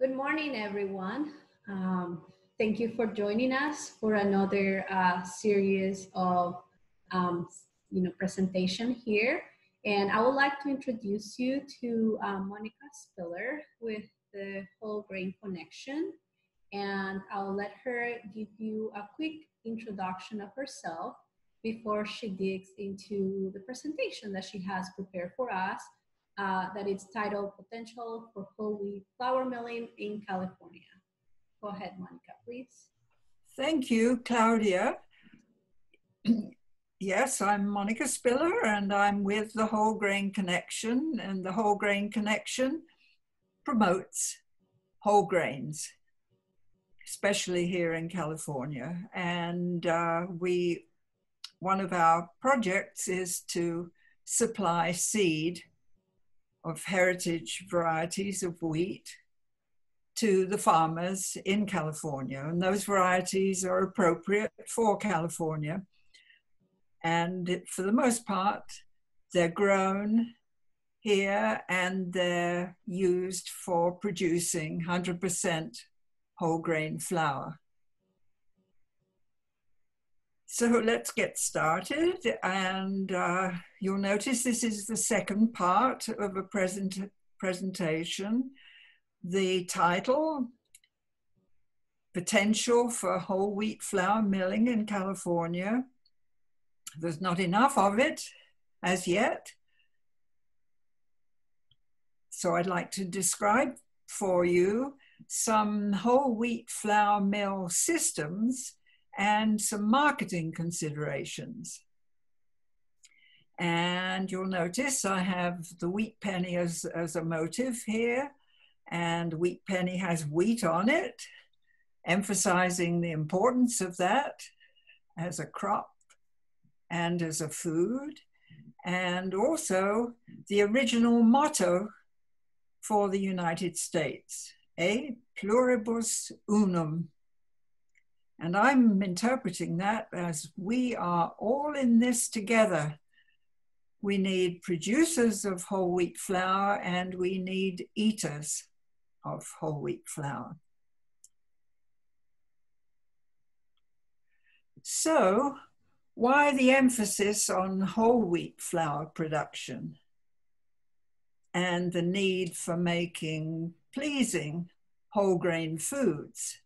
Good morning, everyone. Um, thank you for joining us for another uh, series of um, you know presentation here. And I would like to introduce you to uh, Monica Spiller with the Whole Grain Connection. And I'll let her give you a quick introduction of herself before she digs into the presentation that she has prepared for us uh, that is titled Potential for Whole Wheat Flour Milling in California. Go ahead, Monica, please. Thank you, Claudia. yes, I'm Monica Spiller and I'm with the Whole Grain Connection and the Whole Grain Connection promotes whole grains, especially here in California. And uh, we, one of our projects is to supply seed of heritage varieties of wheat to the farmers in California. And those varieties are appropriate for California. And for the most part, they're grown here and they're used for producing 100% whole grain flour. So let's get started. And uh, you'll notice this is the second part of a present presentation. The title, Potential for Whole Wheat Flour Milling in California. There's not enough of it as yet. So I'd like to describe for you some whole wheat flour mill systems and some marketing considerations. And you'll notice I have the wheat penny as, as a motive here, and wheat penny has wheat on it, emphasizing the importance of that as a crop and as a food, and also the original motto for the United States, a pluribus unum, and I'm interpreting that as we are all in this together. We need producers of whole wheat flour and we need eaters of whole wheat flour. So, why the emphasis on whole wheat flour production and the need for making pleasing whole grain foods?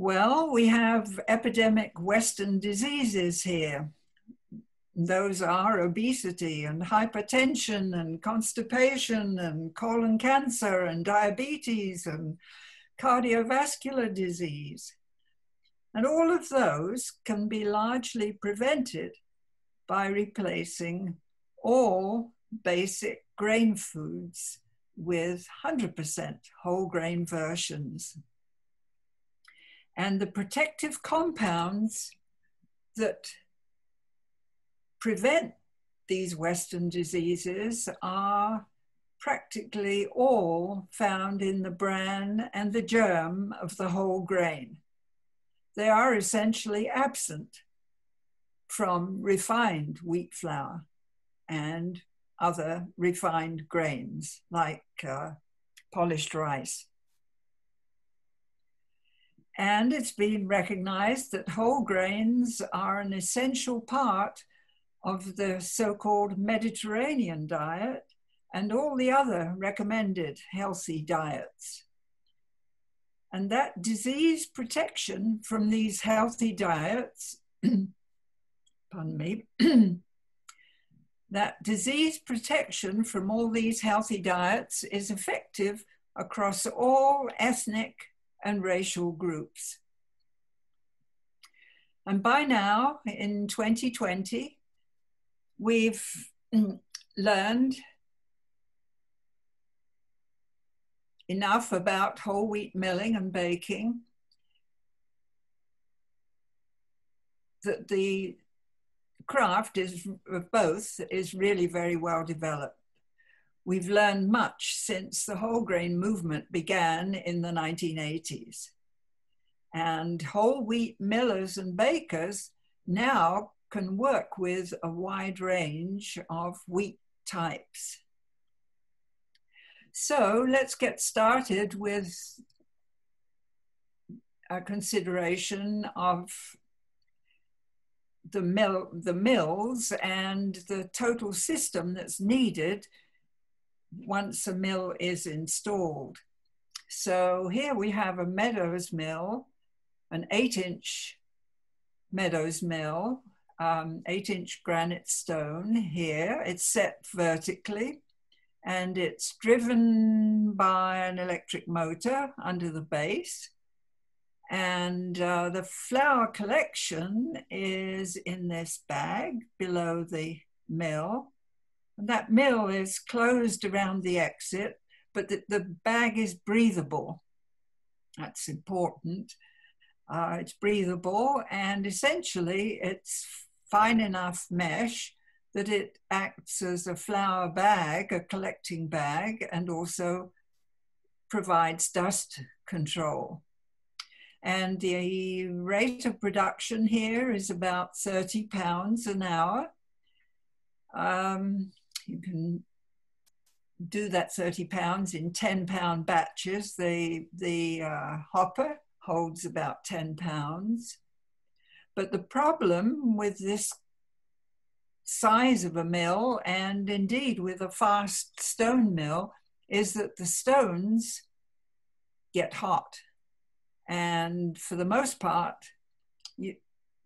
Well, we have epidemic Western diseases here. Those are obesity and hypertension and constipation and colon cancer and diabetes and cardiovascular disease. And all of those can be largely prevented by replacing all basic grain foods with 100% whole grain versions and the protective compounds that prevent these Western diseases are practically all found in the bran and the germ of the whole grain. They are essentially absent from refined wheat flour and other refined grains like uh, polished rice. And it's been recognized that whole grains are an essential part of the so called Mediterranean diet and all the other recommended healthy diets. And that disease protection from these healthy diets, pardon me, that disease protection from all these healthy diets is effective across all ethnic and racial groups. And by now, in 2020, we've learned enough about whole wheat milling and baking that the craft is of both is really very well developed. We've learned much since the whole grain movement began in the 1980s. And whole wheat millers and bakers now can work with a wide range of wheat types. So let's get started with a consideration of the mill, the mills and the total system that's needed once a mill is installed. So here we have a Meadows mill, an eight inch Meadows mill, um, eight inch granite stone here. It's set vertically and it's driven by an electric motor under the base. And uh, the flour collection is in this bag below the mill. And that mill is closed around the exit, but the, the bag is breathable. That's important. Uh, it's breathable and essentially it's fine enough mesh that it acts as a flour bag, a collecting bag, and also provides dust control. And the rate of production here is about 30 pounds an hour. Um, you can do that 30 pounds in 10 pound batches. The, the uh, hopper holds about 10 pounds. But the problem with this size of a mill, and indeed with a fast stone mill, is that the stones get hot. And for the most part, you,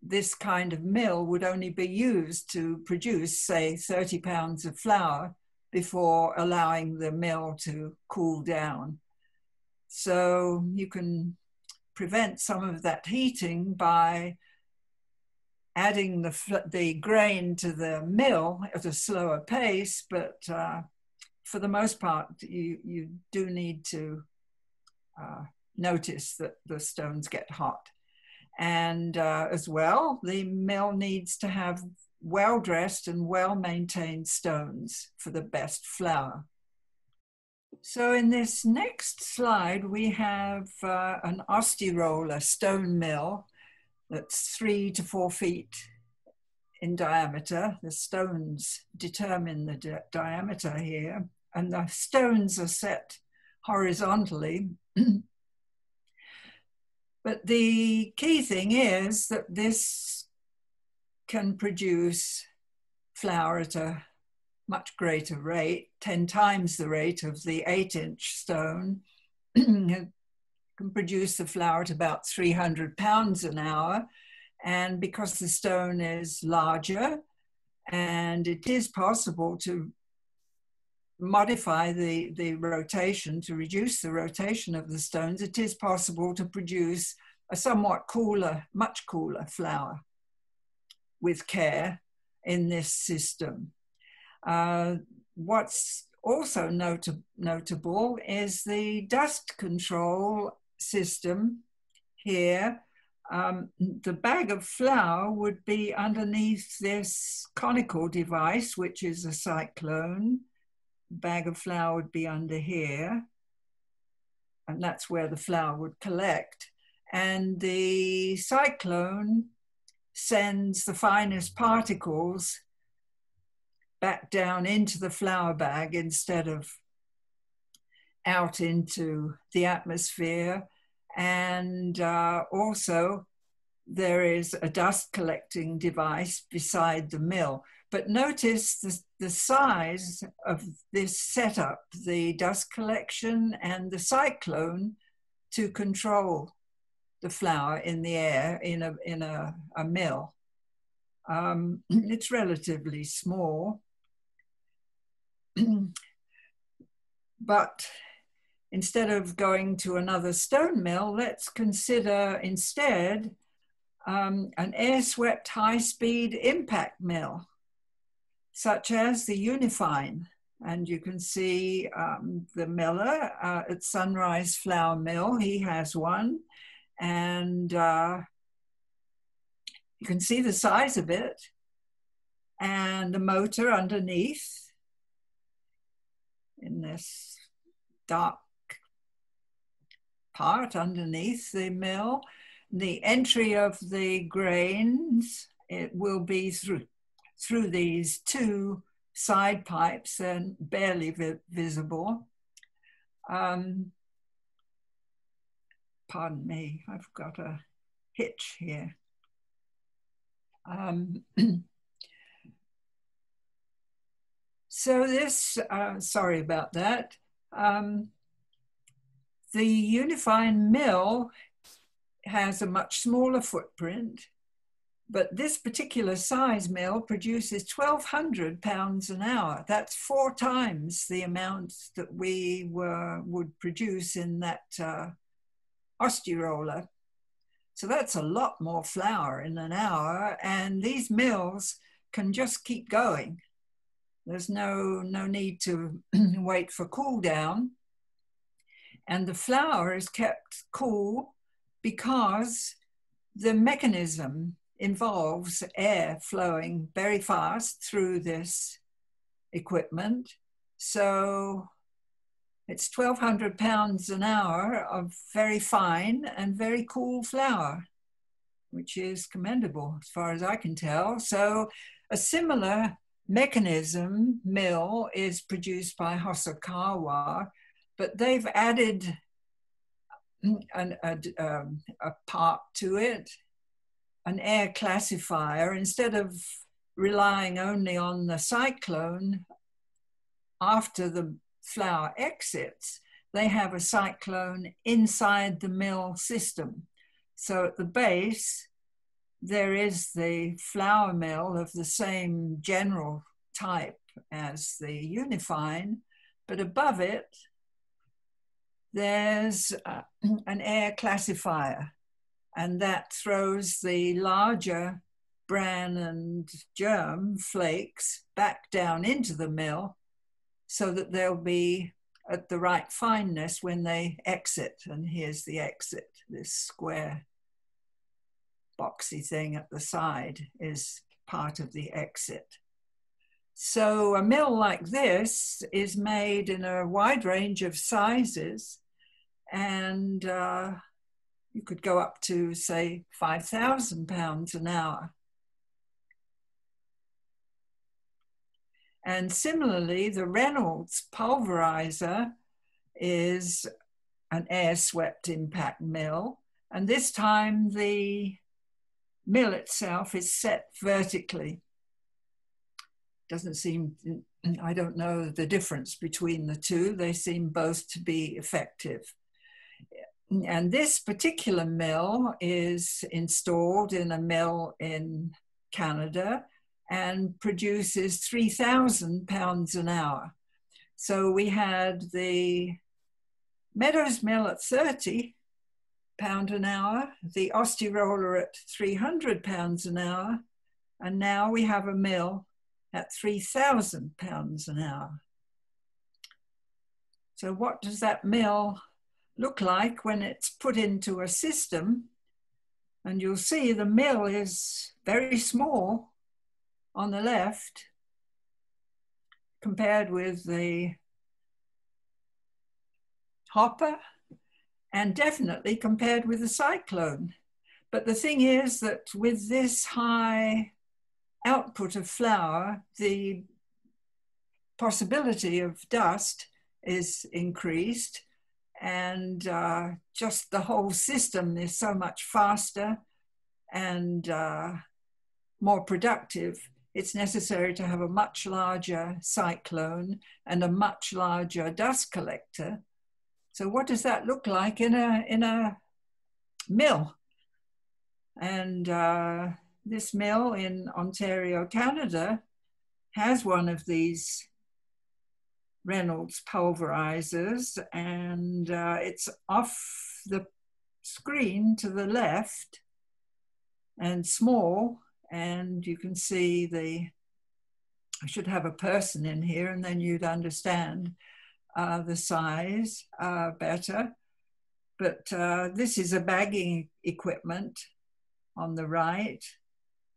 this kind of mill would only be used to produce, say, 30 pounds of flour before allowing the mill to cool down. So you can prevent some of that heating by adding the, the grain to the mill at a slower pace, but uh, for the most part, you, you do need to uh, notice that the stones get hot. And uh, as well, the mill needs to have well dressed and well maintained stones for the best flour. So in this next slide, we have uh, an Osttiroler, a stone mill that's three to four feet in diameter. The stones determine the di diameter here, and the stones are set horizontally. but the key thing is that this can produce flour at a much greater rate, 10 times the rate of the eight inch stone. can produce the flour at about 300 pounds an hour. And because the stone is larger, and it is possible to modify the, the rotation to reduce the rotation of the stones, it is possible to produce a somewhat cooler, much cooler flour with care in this system. Uh, what's also nota- notable is the dust control system here, um, the bag of flour would be underneath this conical device, which is a cyclone. Bag of flour would be under here, and that's where the flour would collect. And the cyclone sends the finest particles back down into the flour bag instead of out into the atmosphere. And uh, also, there is a dust collecting device beside the mill. But notice the, the size of this setup the dust collection and the cyclone to control the flour in the air in a, in a, a mill. Um, it's relatively small. but instead of going to another stone mill, let's consider instead um, an air swept high speed impact mill, such as the Unifine. And you can see um, the miller uh, at Sunrise Flour Mill, he has one. And uh, you can see the size of it and the motor underneath in this dark part underneath the mill. The entry of the grains, it will be through, through these two side pipes and barely vi visible. Um, pardon me, I've got a hitch here. Um, so this, uh, sorry about that. Um, the Unifine mill has a much smaller footprint, but this particular size mill produces 1,200 pounds an hour. That's four times the amount that we were, would produce in that uh, roller. So that's a lot more flour in an hour, and these mills can just keep going. There's no, no need to wait for cool down. And the flour is kept cool because the mechanism involves air flowing very fast through this equipment. So it's 1,200 pounds an hour of very fine and very cool flour, which is commendable as far as I can tell. So a similar mechanism mill is produced by Hosokawa, but they've added an, a, um, a part to it, an air classifier, instead of relying only on the cyclone after the flour exits, they have a cyclone inside the mill system. So at the base, there is the flour mill of the same general type as the Unifine, but above it, there's uh, an air classifier, and that throws the larger bran and germ flakes back down into the mill so that they'll be at the right fineness when they exit. And here's the exit, this square boxy thing at the side is part of the exit. So a mill like this is made in a wide range of sizes and uh, you could go up to say 5,000 pounds an hour. And similarly, the Reynolds pulverizer is an air swept impact mill. And this time the mill itself is set vertically. Doesn't seem, I don't know the difference between the two. They seem both to be effective. And this particular mill is installed in a mill in Canada and produces 3,000 pounds an hour. So we had the Meadows Mill at 30 pound an hour, the Roller at 300 pounds an hour, and now we have a mill at 3,000 pounds an hour. So what does that mill look like when it's put into a system? And you'll see the mill is very small on the left compared with the hopper and definitely compared with the cyclone. But the thing is that with this high output of flour, the possibility of dust is increased and uh, just the whole system is so much faster and uh, more productive it's necessary to have a much larger cyclone and a much larger dust collector. So what does that look like in a, in a mill? And uh, this mill in Ontario, Canada, has one of these Reynolds pulverizers, and uh, it's off the screen to the left and small, and you can see the, I should have a person in here and then you'd understand uh, the size uh, better. But uh, this is a bagging equipment on the right.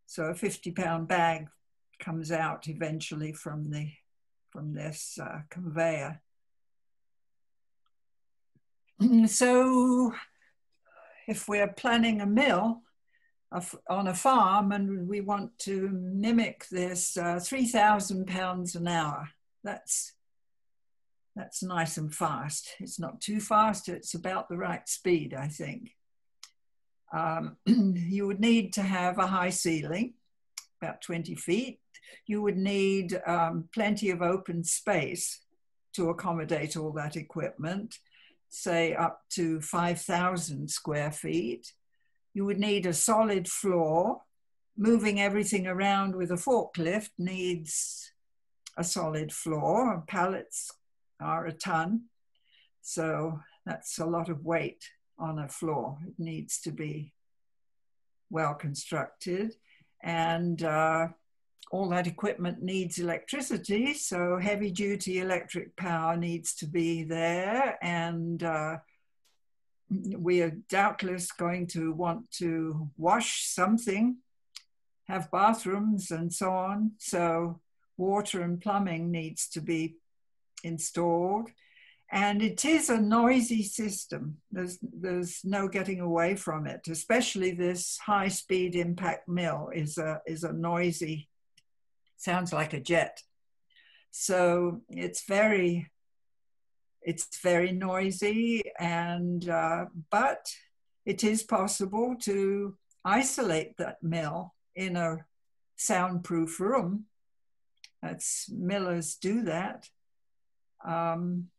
So a 50 pound bag comes out eventually from the from this uh, conveyor. so if we're planning a mill, on a farm and we want to mimic this uh, 3,000 pounds an hour. That's That's nice and fast. It's not too fast, it's about the right speed, I think. Um, you would need to have a high ceiling, about 20 feet. You would need um, plenty of open space to accommodate all that equipment, say up to 5,000 square feet. You would need a solid floor. Moving everything around with a forklift needs a solid floor. Pallets are a ton. So that's a lot of weight on a floor. It needs to be well constructed. And uh, all that equipment needs electricity, so heavy duty electric power needs to be there. And uh, we are doubtless going to want to wash something, have bathrooms, and so on. So, water and plumbing needs to be installed. And it is a noisy system. There's, there's no getting away from it, especially this high speed impact mill is a, is a noisy, sounds like a jet. So it's very, it's very noisy and, uh, but it is possible to isolate that mill in a soundproof room. That's millers do that. Um,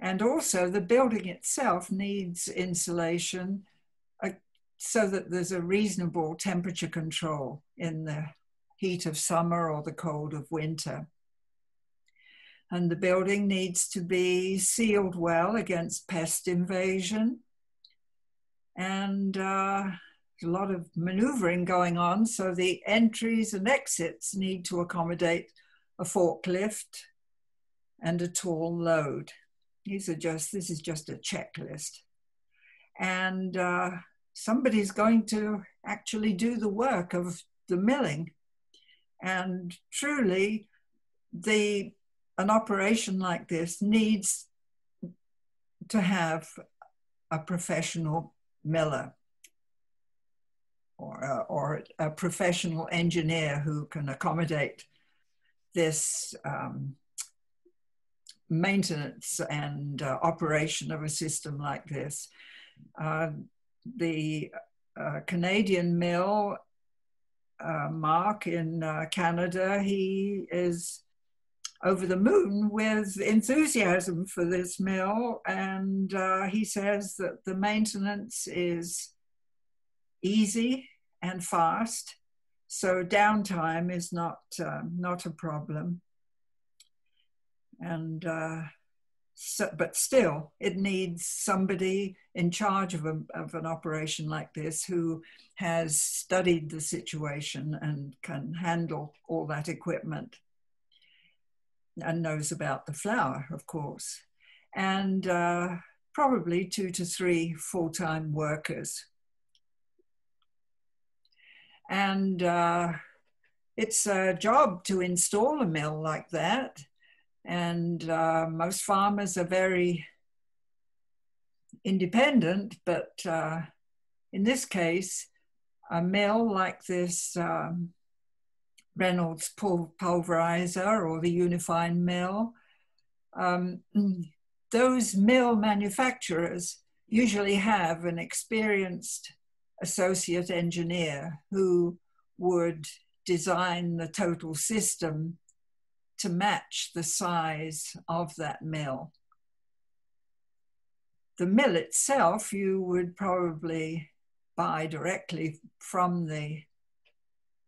and also the building itself needs insulation uh, so that there's a reasonable temperature control in the heat of summer or the cold of winter. And the building needs to be sealed well against pest invasion. And uh, a lot of maneuvering going on, so the entries and exits need to accommodate a forklift and a tall load. These are just, this is just a checklist. And uh, somebody's going to actually do the work of the milling. And truly, the, an operation like this needs to have a professional miller or a, or a professional engineer who can accommodate this um, maintenance and uh, operation of a system like this. Uh, the uh, Canadian mill, uh, Mark in uh, Canada, he is over the moon with enthusiasm for this mill, and uh, he says that the maintenance is easy and fast, so downtime is not not a problem. And uh, so, but still it needs somebody in charge of, a, of an operation like this who has studied the situation and can handle all that equipment and knows about the flour of course. And uh, probably two to three full-time workers. And uh, it's a job to install a mill like that and uh, most farmers are very independent, but uh, in this case, a mill like this um, Reynolds pul- pulverizer or the Unifine mill, um, those mill manufacturers usually have an experienced associate engineer who would design the total system to match the size of that mill. The mill itself, you would probably buy directly from the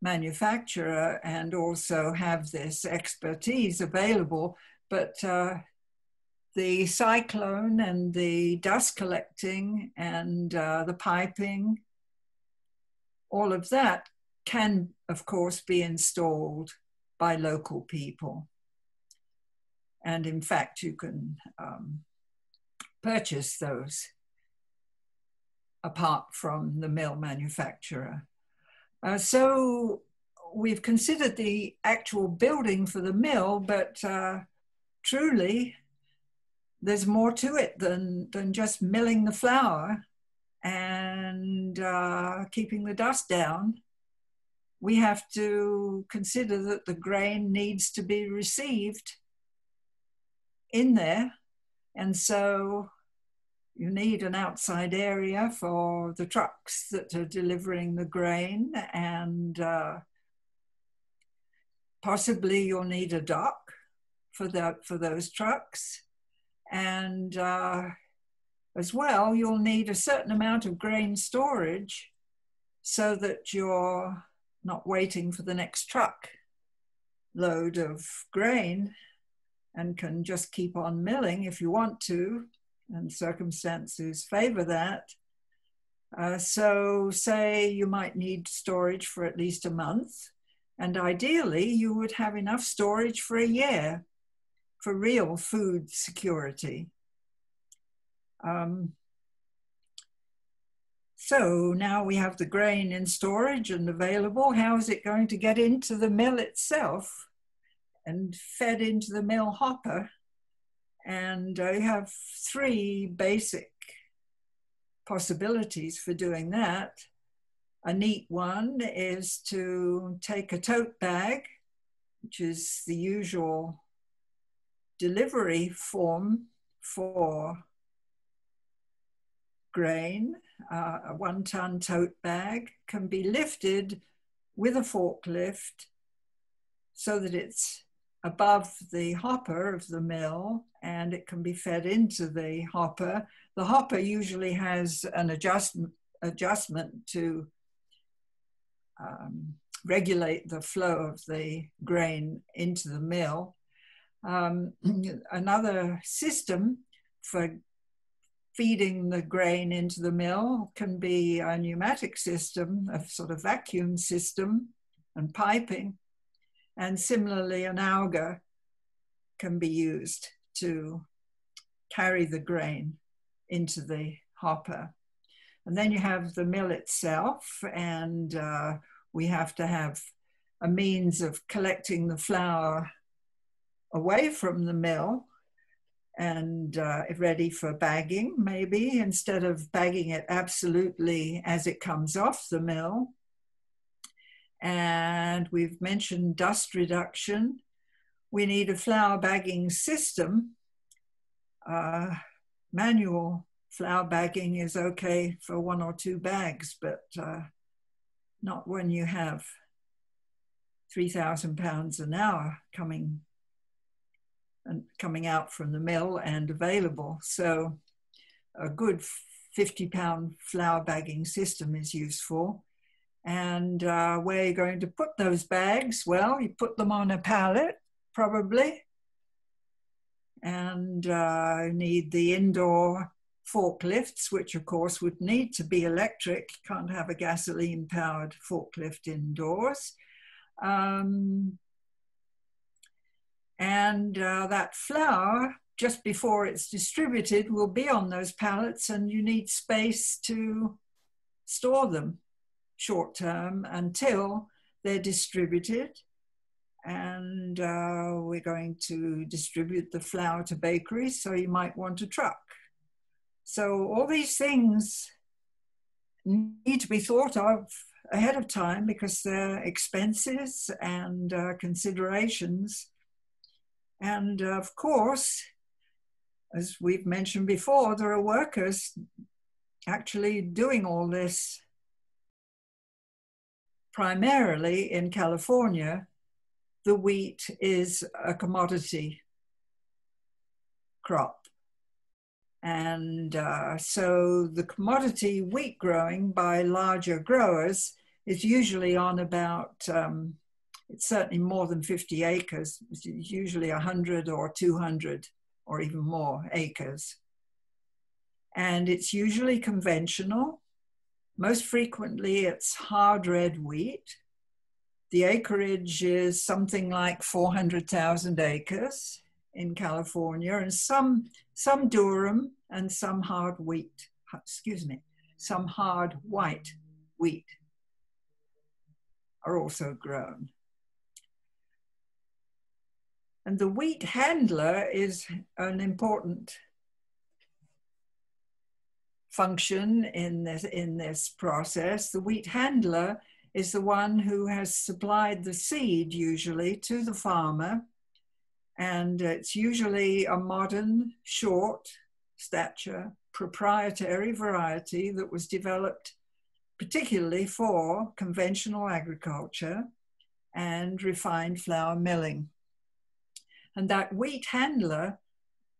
manufacturer and also have this expertise available, but uh, the cyclone and the dust collecting and uh, the piping, all of that can, of course, be installed by local people. And in fact, you can um, purchase those apart from the mill manufacturer. Uh, so we've considered the actual building for the mill, but uh, truly there's more to it than, than just milling the flour and uh, keeping the dust down we have to consider that the grain needs to be received in there. And so you need an outside area for the trucks that are delivering the grain and uh, possibly you'll need a dock for that for those trucks and uh, as well you'll need a certain amount of grain storage so that you're not waiting for the next truck load of grain and can just keep on milling if you want to, and circumstances favor that. Uh, so, say you might need storage for at least a month, and ideally, you would have enough storage for a year for real food security. Um, so now we have the grain in storage and available. How is it going to get into the mill itself and fed into the mill hopper? And I have three basic possibilities for doing that. A neat one is to take a tote bag, which is the usual delivery form for grain uh, a one ton tote bag can be lifted with a forklift so that it's above the hopper of the mill and it can be fed into the hopper. The hopper usually has an adjustment, adjustment to um, regulate the flow of the grain into the mill. Um, another system for feeding the grain into the mill can be a pneumatic system, a sort of vacuum system and piping. And similarly, an auger can be used to carry the grain into the hopper. And then you have the mill itself, and uh, we have to have a means of collecting the flour away from the mill and uh, ready for bagging, maybe, instead of bagging it absolutely as it comes off the mill. And we've mentioned dust reduction. We need a flour bagging system. Uh, manual flour bagging is okay for one or two bags, but uh, not when you have 3,000 pounds an hour coming and coming out from the mill and available. So a good 50 pound flour bagging system is useful. And uh, where you're going to put those bags, well, you put them on a pallet, probably. And uh, need the indoor forklifts, which of course would need to be electric. Can't have a gasoline powered forklift indoors. Um, and uh, that flour, just before it's distributed, will be on those pallets, and you need space to store them short term until they're distributed. And uh, we're going to distribute the flour to bakeries, so you might want a truck. So, all these things need to be thought of ahead of time because they're expenses and uh, considerations and of course, as we've mentioned before, there are workers actually doing all this primarily in California. The wheat is a commodity crop. And uh, so the commodity wheat growing by larger growers is usually on about um, it's certainly more than 50 acres, it's usually 100 or 200 or even more acres. And it's usually conventional. Most frequently, it's hard red wheat. The acreage is something like 400,000 acres in California, and some, some durum and some hard wheat, excuse me, some hard white wheat are also grown. And the wheat handler is an important function in this, in this process. The wheat handler is the one who has supplied the seed usually to the farmer And it's usually a modern, short stature, proprietary variety that was developed particularly for conventional agriculture and refined flour milling. And that wheat handler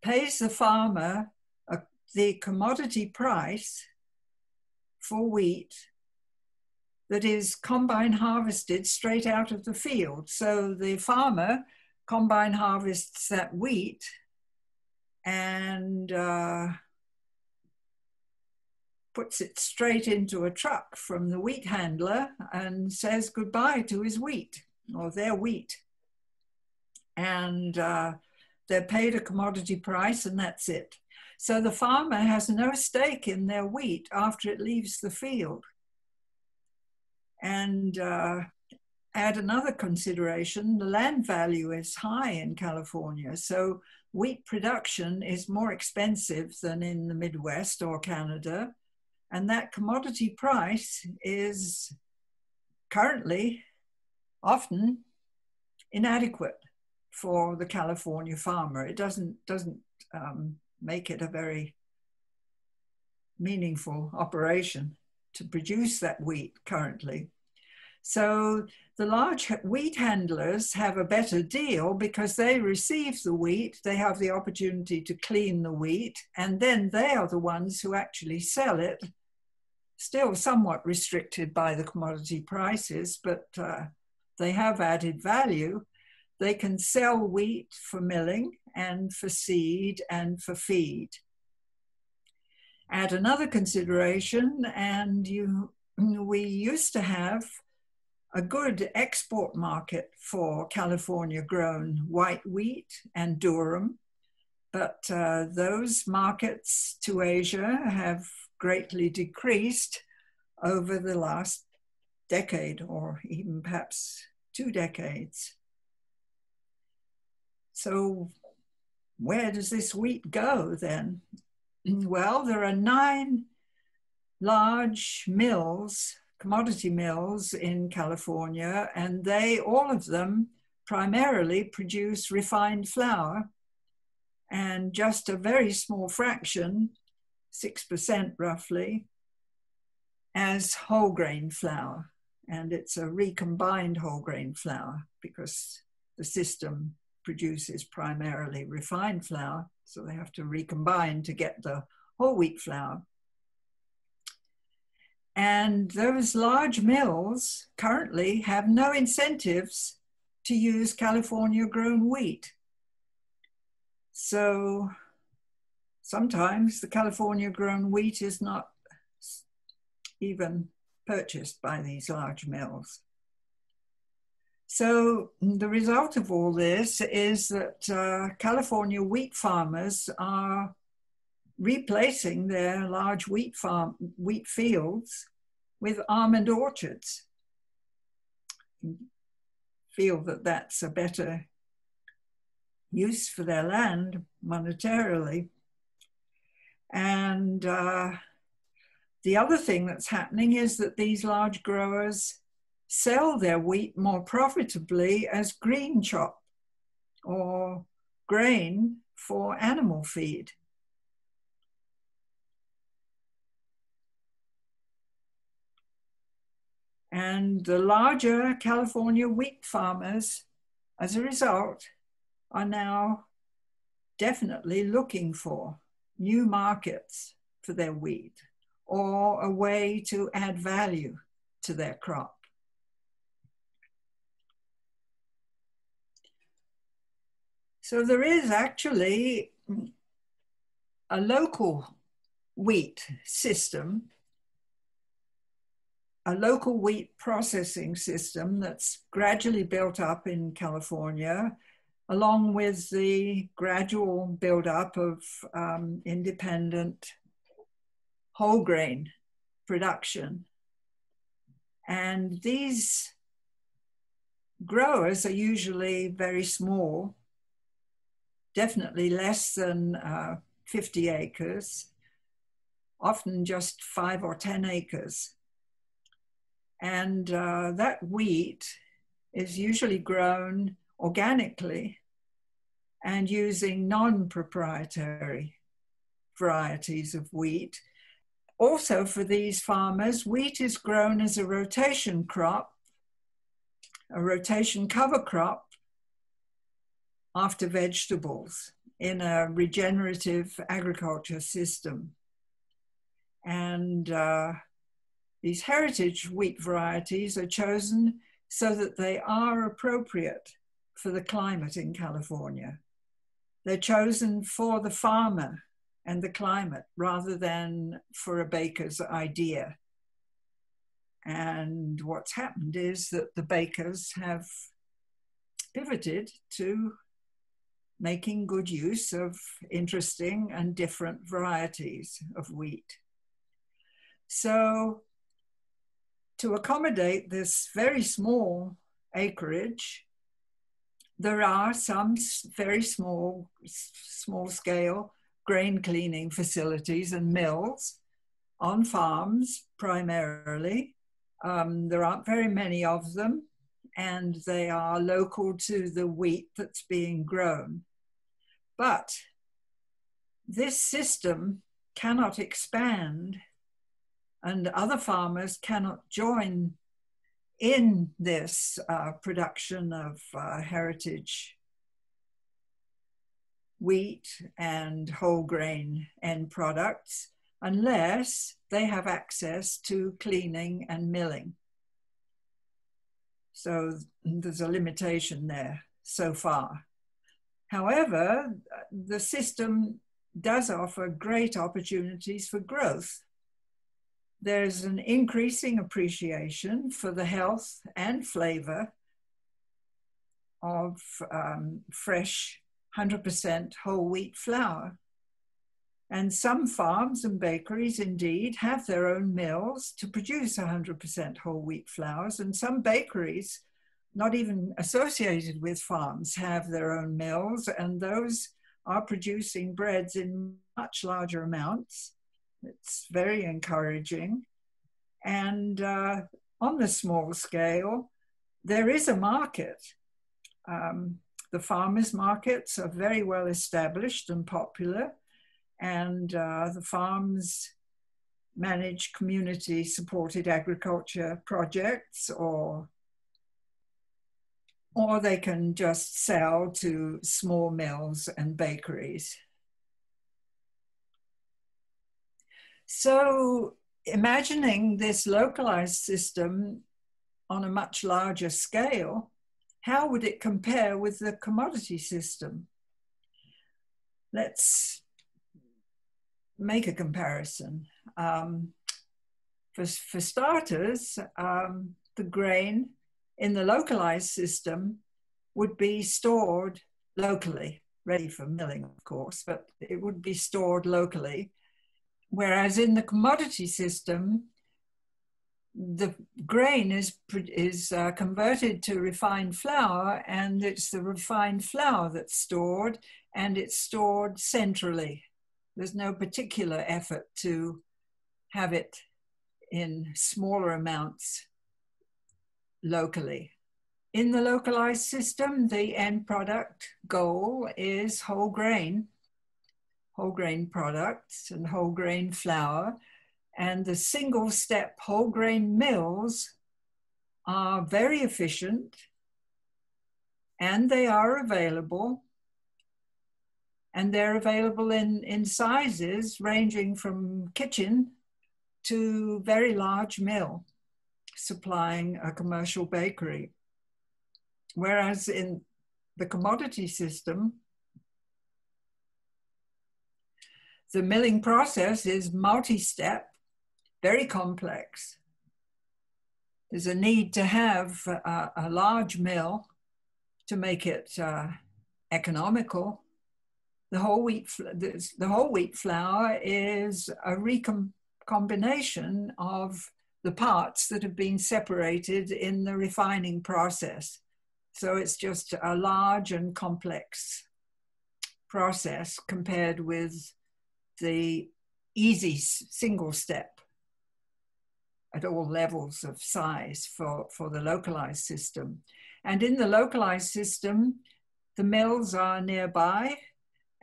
pays the farmer a, the commodity price for wheat that is combine harvested straight out of the field. So the farmer combine harvests that wheat and uh, puts it straight into a truck from the wheat handler and says goodbye to his wheat or their wheat. And uh, they're paid a commodity price and that's it. So the farmer has no stake in their wheat after it leaves the field. And uh, add another consideration the land value is high in California. So wheat production is more expensive than in the Midwest or Canada. And that commodity price is currently often inadequate for the California farmer. It doesn't, doesn't um, make it a very meaningful operation to produce that wheat currently. So the large wheat handlers have a better deal because they receive the wheat, they have the opportunity to clean the wheat, and then they are the ones who actually sell it still somewhat restricted by the commodity prices, but uh, they have added value. They can sell wheat for milling and for seed and for feed. Add another consideration, and you, we used to have a good export market for California grown white wheat and durum, but uh, those markets to Asia have greatly decreased over the last decade or even perhaps two decades. So, where does this wheat go then? Mm, well, there are nine large mills, commodity mills in California, and they, all of them, primarily produce refined flour, and just a very small fraction 6% roughly, as whole grain flour. And it's a recombined whole grain flour because the system produces primarily refined flour, so they have to recombine to get the whole wheat flour. And those large mills currently have no incentives to use California grown wheat. So sometimes the California grown wheat is not even purchased by these large mills. So the result of all this is that uh, California wheat farmers are replacing their large wheat farm wheat fields with almond orchards. Feel that that's a better use for their land monetarily. And uh, the other thing that's happening is that these large growers sell their wheat more profitably as green chop or grain for animal feed. And the larger California wheat farmers, as a result, are now definitely looking for new markets for their wheat or a way to add value to their crop. So there is actually a local wheat system, a local wheat processing system that's gradually built up in California along with the gradual build-up of um, independent whole grain production. And these growers are usually very small, definitely less than uh, 50 acres, often just five or 10 acres. And uh, that wheat is usually grown organically and using non-proprietary varieties of wheat. Also for these farmers, wheat is grown as a rotation crop, a rotation cover crop after vegetables in a regenerative agriculture system. And uh, these heritage wheat varieties are chosen so that they are appropriate for the climate in California. They're chosen for the farmer and the climate rather than for a baker's idea. And what's happened is that the bakers have pivoted to making good use of interesting and different varieties of wheat. So to accommodate this very small acreage, there are some very small, small scale grain cleaning facilities and mills on farms primarily. Um, there aren't very many of them, and they are local to the wheat that's being grown. But this system cannot expand and other farmers cannot join in this uh, production of uh, heritage wheat and whole grain end products unless they have access to cleaning and milling. So there's a limitation there so far. However, the system does offer great opportunities for growth there's an increasing appreciation for the health and flavor of um, fresh 100% whole wheat flour. And some farms and bakeries indeed have their own mills to produce 100% whole wheat flours. And some bakeries, not even associated with farms, have their own mills, and those are producing breads in much larger amounts it's very encouraging. And uh, on the small scale, there is a market. Um, the farmers' markets are very well established and popular, and uh, the farms manage community supported agriculture projects or or they can just sell to small mills and bakeries. So imagining this localized system on a much larger scale, how would it compare with the commodity system? Let's make a comparison. Um, for, for starters, um, the grain in the localized system would be stored locally, ready for milling, of course, but it would be stored locally Whereas in the commodity system, the grain is, is uh, converted to refined flour and it's the refined flour that's stored and it's stored centrally. There's no particular effort to have it in smaller amounts locally. In the localized system, the end product goal is whole grain whole grain products and whole grain flour. And the single step whole grain mills are very efficient and they are available. And they're available in, in sizes ranging from kitchen to very large mill, supplying a commercial bakery. Whereas in the commodity system, The milling process is multi-step, very complex. There's a need to have a, a large mill to make it uh, economical. The whole wheat, the whole wheat flour is a recombination of the parts that have been separated in the refining process. So it's just a large and complex process compared with the easy single step at all levels of size for, for the localized system. And in the localized system, the mills are nearby,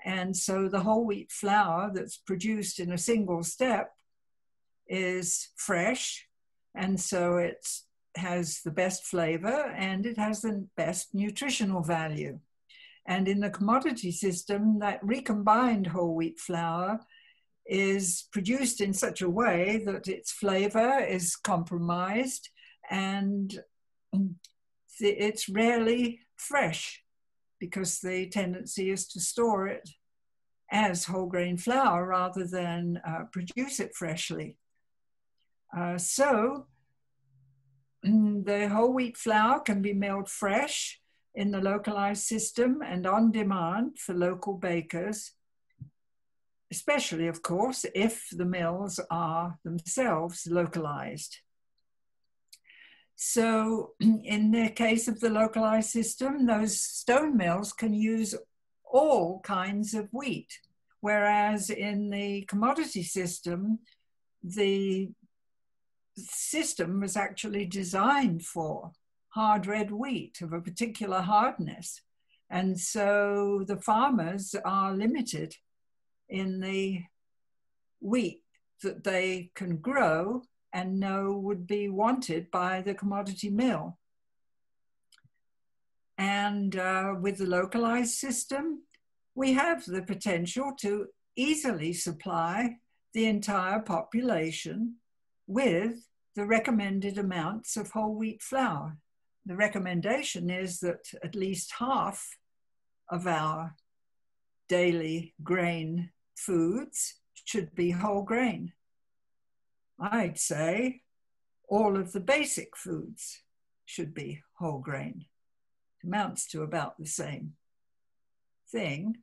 and so the whole wheat flour that's produced in a single step is fresh, and so it has the best flavor and it has the best nutritional value. And in the commodity system, that recombined whole wheat flour is produced in such a way that its flavor is compromised and it's rarely fresh because the tendency is to store it as whole grain flour rather than uh, produce it freshly. Uh, so the whole wheat flour can be milled fresh in the localized system and on demand for local bakers, especially, of course, if the mills are themselves localized. So, in the case of the localized system, those stone mills can use all kinds of wheat, whereas in the commodity system, the system was actually designed for hard red wheat of a particular hardness. And so the farmers are limited in the wheat that they can grow and know would be wanted by the commodity mill. And uh, with the localized system, we have the potential to easily supply the entire population with the recommended amounts of whole wheat flour. The recommendation is that at least half of our daily grain foods should be whole grain. I'd say all of the basic foods should be whole grain. It amounts to about the same thing.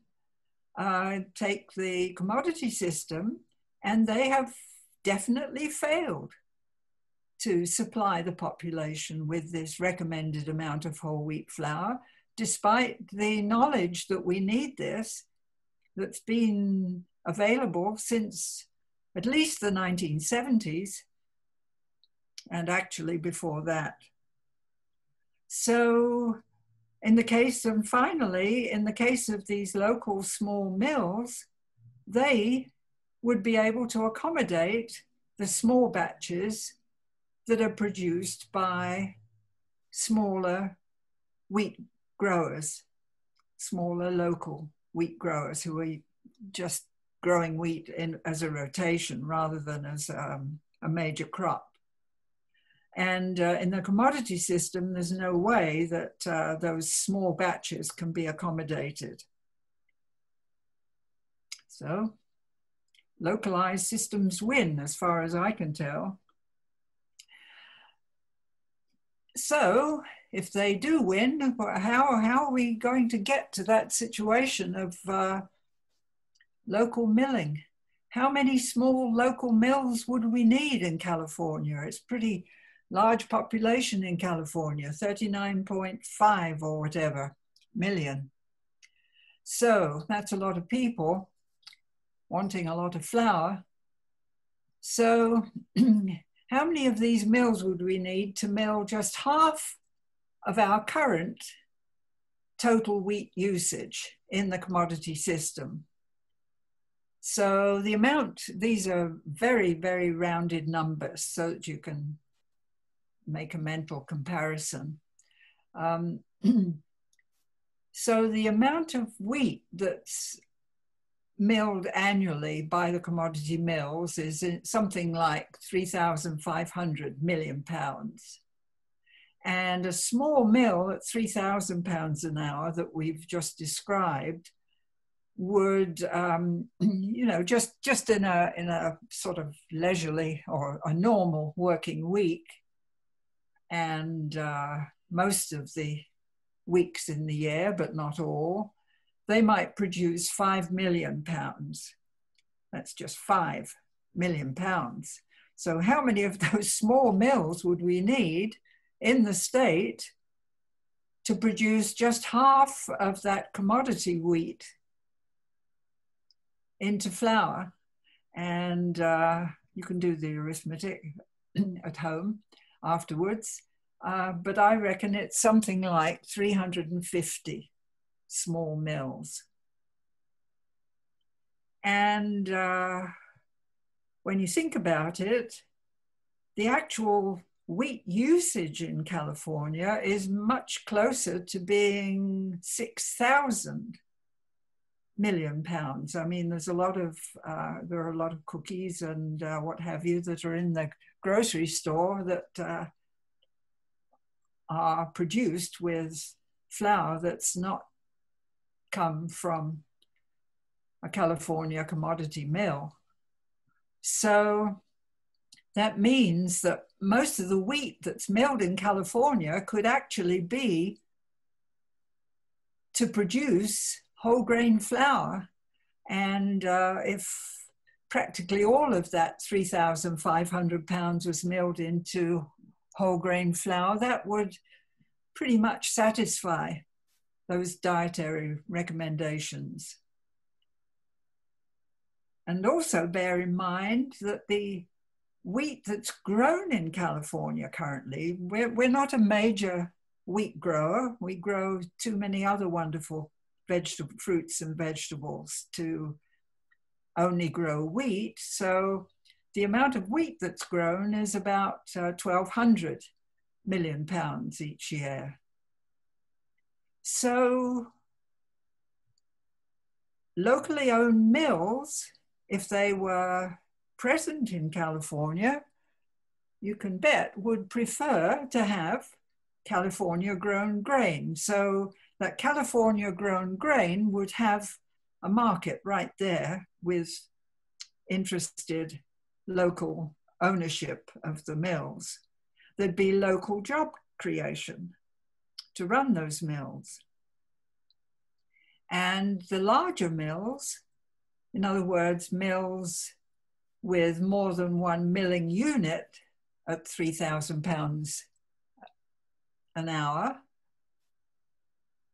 Uh, take the commodity system, and they have definitely failed to supply the population with this recommended amount of whole wheat flour, despite the knowledge that we need this, that's been available since at least the 1970s, and actually before that. So, in the case of finally, in the case of these local small mills, they would be able to accommodate the small batches that are produced by smaller wheat growers, smaller local wheat growers who are just growing wheat in, as a rotation rather than as um, a major crop. And uh, in the commodity system, there's no way that uh, those small batches can be accommodated. So, localized systems win, as far as I can tell. So, if they do win, how, how are we going to get to that situation of uh, local milling. How many small local mills would we need in California? It's pretty large population in California, 39.5 or whatever million. So that's a lot of people wanting a lot of flour. So how many of these mills would we need to mill just half of our current total wheat usage in the commodity system? So the amount, these are very, very rounded numbers so that you can make a mental comparison. Um, so the amount of wheat that's milled annually by the commodity mills is something like 3,500 million pounds. And a small mill at 3,000 pounds an hour that we've just described would um, you know just just in a in a sort of leisurely or a normal working week and uh, most of the weeks in the year but not all they might produce 5 million pounds that's just 5 million pounds so how many of those small mills would we need in the state to produce just half of that commodity wheat into flour. And uh, you can do the arithmetic at home afterwards. Uh, but I reckon it's something like 350 small mills. And uh, when you think about it, the actual wheat usage in California is much closer to being 6,000 million pounds. I mean, there's a lot of, uh, there are a lot of cookies and uh, what have you that are in the grocery store that uh, are produced with flour that's not come from a California commodity mill. So that means that most of the wheat that's milled in California could actually be to produce whole grain flour. And uh, if practically all of that 3,500 pounds was milled into whole grain flour, that would pretty much satisfy those dietary recommendations. And also bear in mind that the wheat that's grown in California currently, we're, we're not a major wheat grower. We grow too many other wonderful vegetable fruits and vegetables to only grow wheat. So the amount of wheat that's grown is about uh, 1,200 million pounds each year. So locally owned mills, if they were present in California, you can bet would prefer to have California grown grain. So that California grown grain would have a market right there with interested local ownership of the mills. There'd be local job creation to run those mills. And the larger mills, in other words, mills with more than one milling unit at 3,000 pounds an hour,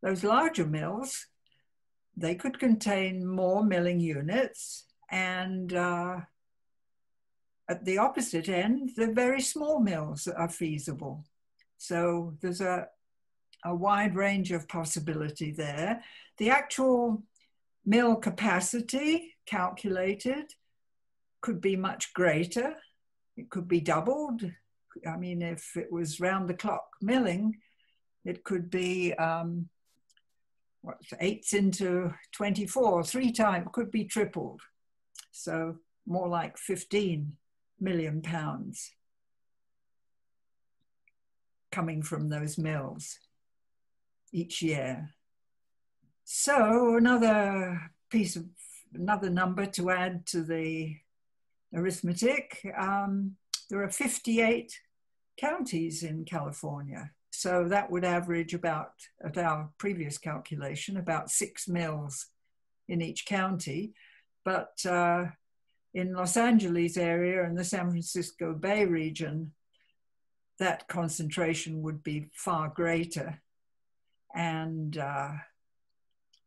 those larger mills, they could contain more milling units and uh, at the opposite end, the very small mills are feasible. So there's a, a wide range of possibility there. The actual mill capacity calculated could be much greater. It could be doubled. I mean, if it was round the clock milling, it could be um, what's eights into 24, three times, could be tripled. So more like 15 million pounds coming from those mills each year. So another piece of another number to add to the arithmetic. Um, there are 58 counties in California. So that would average about, at our previous calculation, about six mills in each county. But uh, in Los Angeles area and the San Francisco Bay region, that concentration would be far greater. And uh,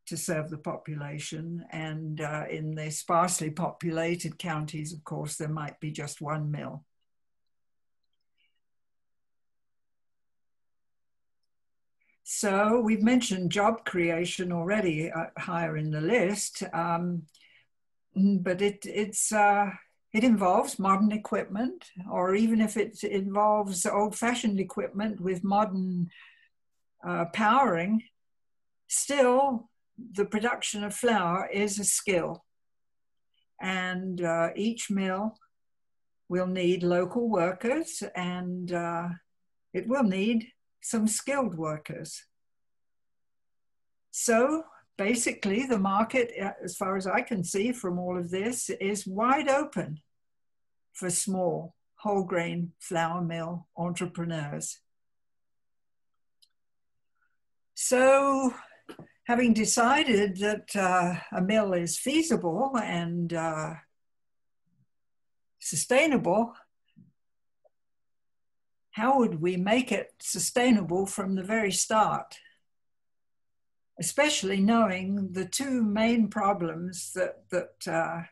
to serve the population. And uh, in the sparsely populated counties, of course, there might be just one mill. So we've mentioned job creation already uh, higher in the list, um, but it, it's, uh, it involves modern equipment, or even if it involves old-fashioned equipment with modern uh, powering, still the production of flour is a skill. And uh, each mill will need local workers and uh, it will need some skilled workers. So basically, the market, uh, as far as I can see from all of this, is wide open for small whole grain flour mill entrepreneurs. So having decided that uh, a mill is feasible and uh, sustainable, how would we make it sustainable from the very start? Especially knowing the two main problems that, that uh,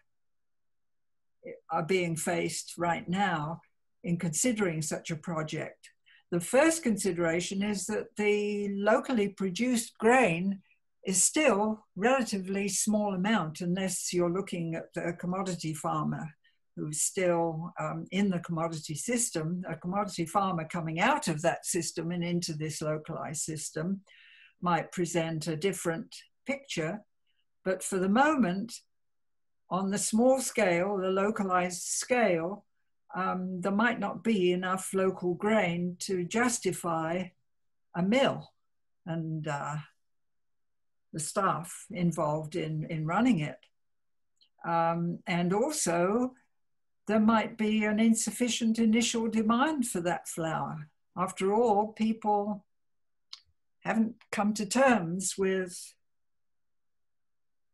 are being faced right now in considering such a project. The first consideration is that the locally produced grain is still relatively small amount unless you're looking at a commodity farmer who's still um, in the commodity system, a commodity farmer coming out of that system and into this localized system might present a different picture. But for the moment, on the small scale, the localized scale, um, there might not be enough local grain to justify a mill and uh, the staff involved in, in running it. Um, and also, there might be an insufficient initial demand for that flour. After all, people haven't come to terms with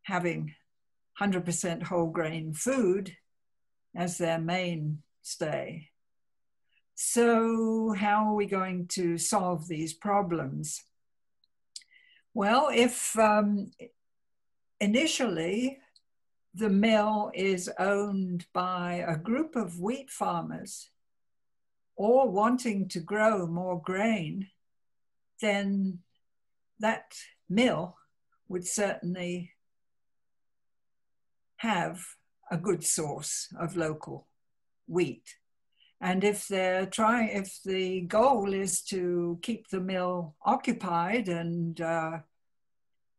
having 100% whole grain food as their mainstay. So, how are we going to solve these problems? Well, if um, initially the mill is owned by a group of wheat farmers all wanting to grow more grain, then that mill would certainly have a good source of local wheat. And if they're trying, if the goal is to keep the mill occupied and uh,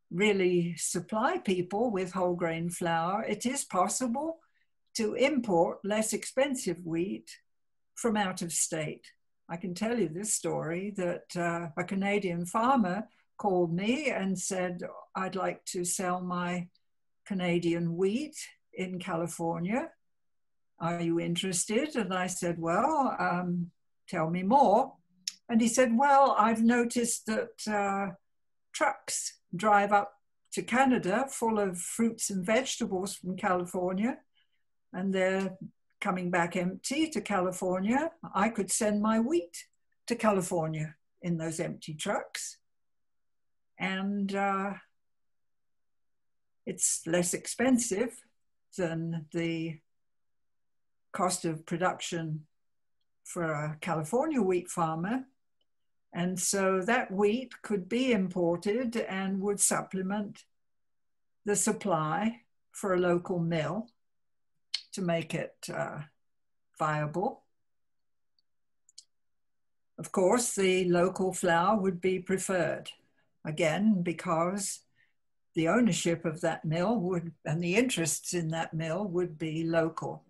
really supply people with whole grain flour, it is possible to import less expensive wheat from out of state. I can tell you this story that uh, a Canadian farmer called me and said, I'd like to sell my Canadian wheat in California. Are you interested? And I said, Well, um, tell me more. And he said, Well, I've noticed that uh, trucks drive up to Canada full of fruits and vegetables from California, and they're coming back empty to California. I could send my wheat to California in those empty trucks. And uh, it's less expensive than the cost of production for a California wheat farmer and so that wheat could be imported and would supplement the supply for a local mill to make it uh, viable. Of course, the local flour would be preferred, again, because the ownership of that mill would and the interests in that mill would be local.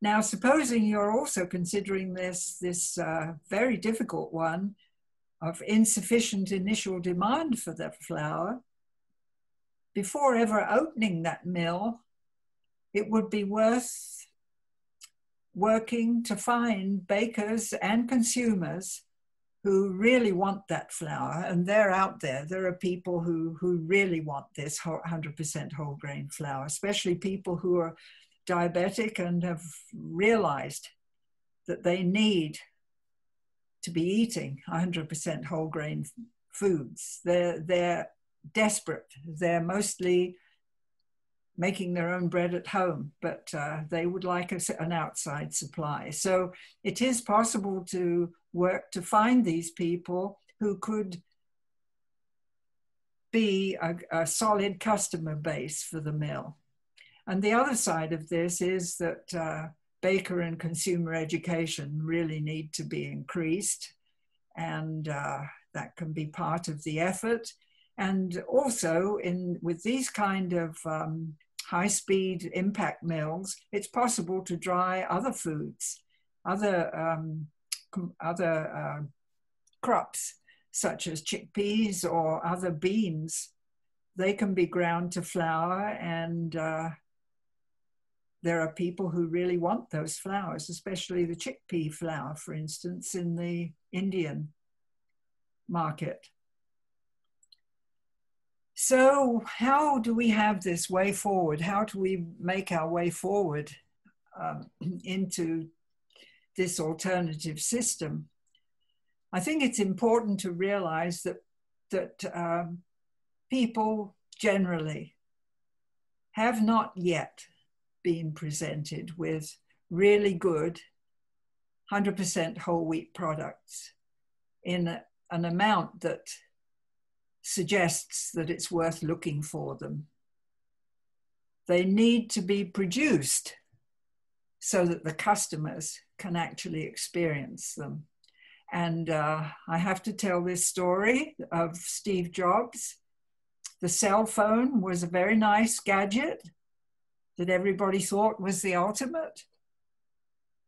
Now, supposing you're also considering this, this uh, very difficult one of insufficient initial demand for the flour, before ever opening that mill, it would be worth working to find bakers and consumers who really want that flour and they're out there. There are people who who really want this 100% whole grain flour especially people who are diabetic and have realized that they need to be eating 100% whole grain foods. They're, they're desperate. They're mostly making their own bread at home, but uh, they would like a, an outside supply. So it is possible to work to find these people who could be a, a solid customer base for the mill. And the other side of this is that uh, baker and consumer education really need to be increased, and uh, that can be part of the effort. And also, in with these kind of um, high-speed impact mills, it's possible to dry other foods, other um, other uh, crops such as chickpeas or other beans. They can be ground to flour and uh, there are people who really want those flours, especially the chickpea flour, for instance, in the Indian market. So, how do we have this way forward? How do we make our way forward um, into this alternative system? I think it's important to realize that that um, people generally have not yet been presented with really good 100% whole wheat products in an amount that suggests that it's worth looking for them. They need to be produced so that the customers can actually experience them. And uh, I have to tell this story of Steve Jobs. The cell phone was a very nice gadget that everybody thought was the ultimate.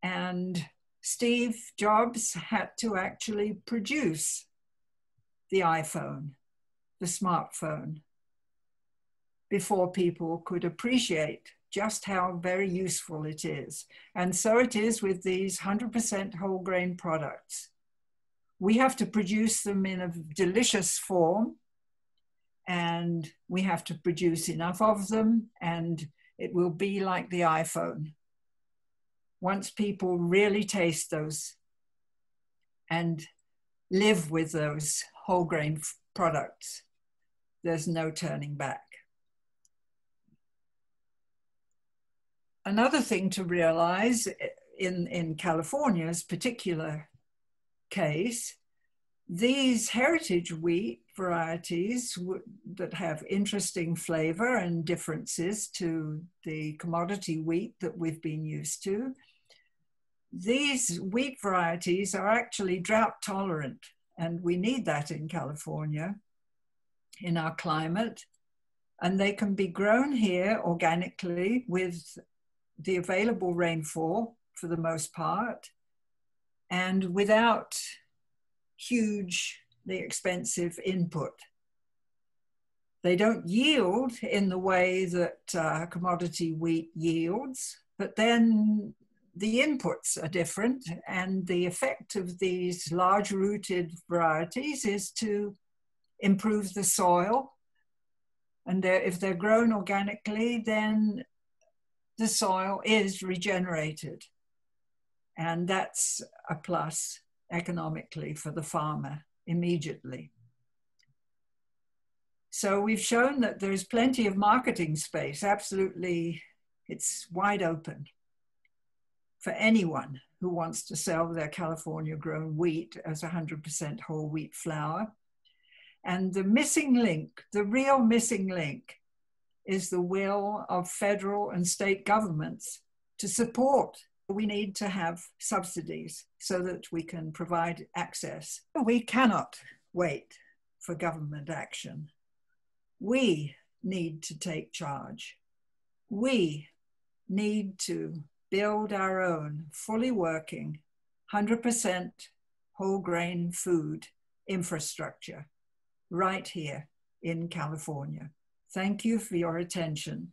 And Steve Jobs had to actually produce the iPhone, the smartphone, before people could appreciate just how very useful it is. And so it is with these 100% whole grain products. We have to produce them in a delicious form, and we have to produce enough of them, and it will be like the iPhone. Once people really taste those and live with those whole grain products, there's no turning back. another thing to realize eh, in, in California's particular case, these heritage wheat varieties that have interesting flavor and differences to the commodity wheat that we've been used to, these wheat varieties are actually drought tolerant, and we need that in California in our climate. And they can be grown here organically with the available rainfall for the most part, and without hugely expensive input. They don't yield in the way that uh, commodity wheat yields, but then the inputs are different, and the effect of these large rooted varieties is to improve the soil. And they're, if they're grown organically, then the soil is regenerated. And that's a plus economically for the farmer immediately. So we've shown that there's plenty of marketing space. Absolutely, it's wide open for anyone who wants to sell their California grown wheat as 100% whole wheat flour. And the missing link, the real missing link, is the will of federal and state governments to support. We need to have subsidies so that we can provide access. We cannot wait for government action. We need to take charge. We need to build our own fully working 100% whole grain food infrastructure right here in California. Thank you for your attention.